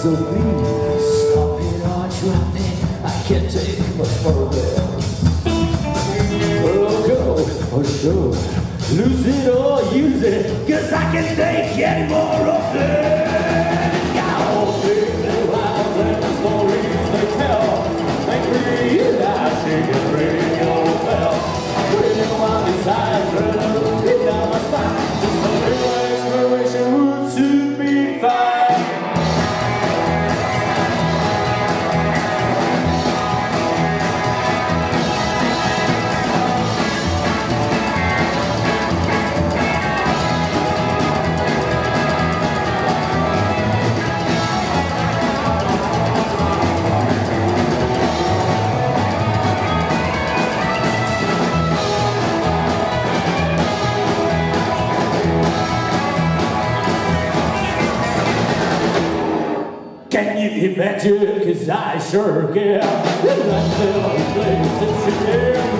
So please stop it or drop it. I can't take much further. Oh, go or sure. Lose it or use it. Cause I can take it more of it. Imagine? Cause I sure can. That little place that you